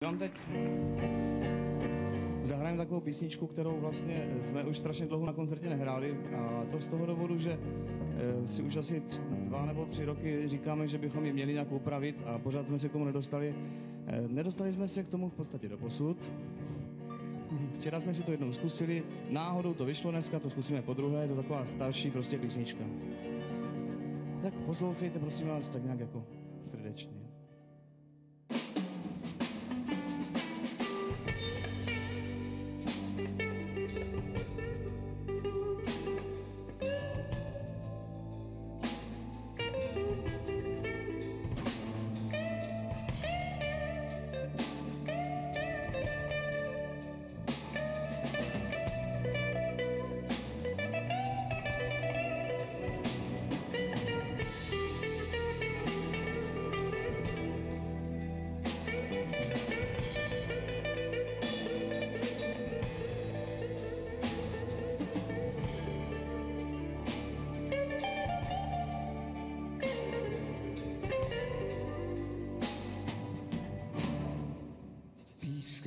Vám teď zahrajeme takovou písničku, kterou vlastně jsme už strašně dlouho na koncertě nehráli a to z toho důvodu, že eh, si už asi dva nebo tři roky říkáme, že bychom ji měli nějak upravit a pořád jsme se k tomu nedostali. Eh, nedostali jsme se k tomu v podstatě do posud. Včera jsme si to jednou zkusili, náhodou to vyšlo dneska, to zkusíme po druhé, to taková starší prostě písnička. Tak poslouchejte prosím vás tak nějak jako srdečně.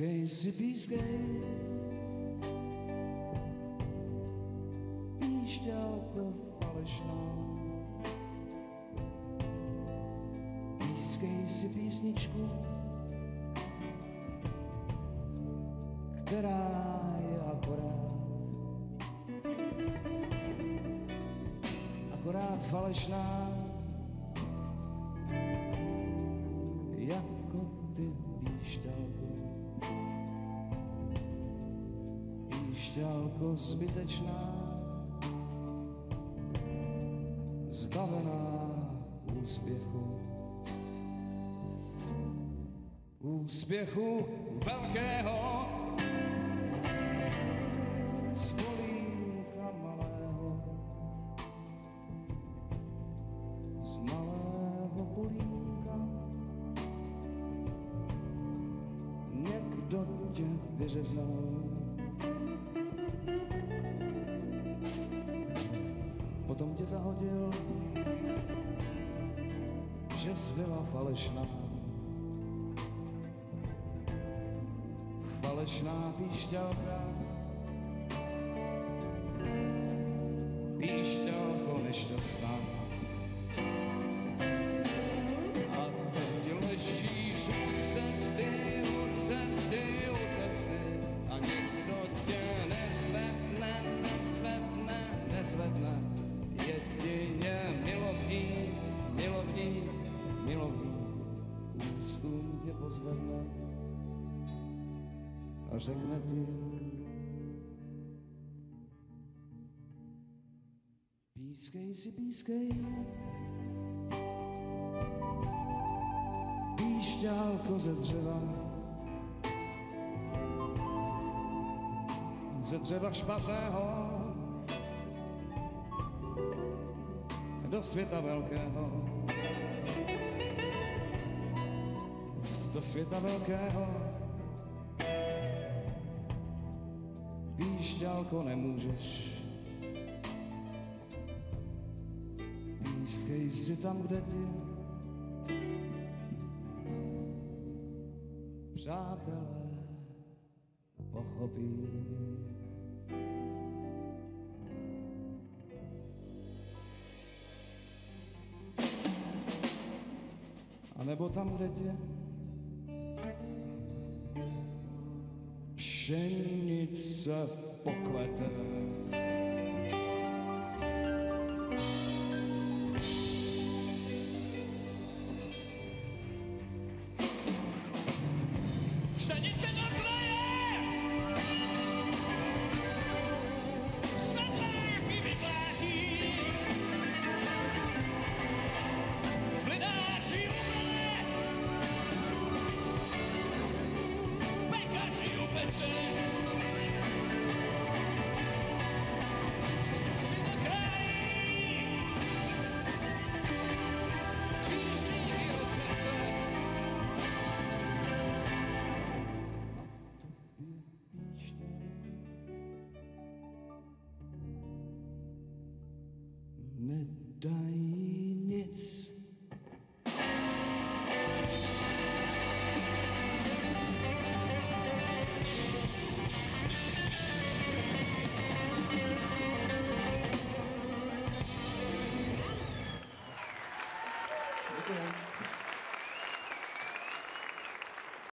Pískej si, pískej, píšťalko falešná. Pískej si písničku, která je akorát, akorát falešná, Píšťalko zbytečná, zbavená úspěchu. Úspěchu velkého z polínka malého, z malého polínka. Někdo tě vyřezal, potom tě zahodil, že jsi byla falešná. Falešná píšťalka, píšťalko nešťastná. Ústům tě pozvedne a řekne ti Pískej si, pískej, píšťálko ze dřeva, ze dřeva špatného, do světa velkého, do světa velkého. Píšťálko nemůžeš, pískej si tam, kde ti přátelé pochopí. A nebo tam, kde tě Пшеница поквата. Пшеница носа! midday nets.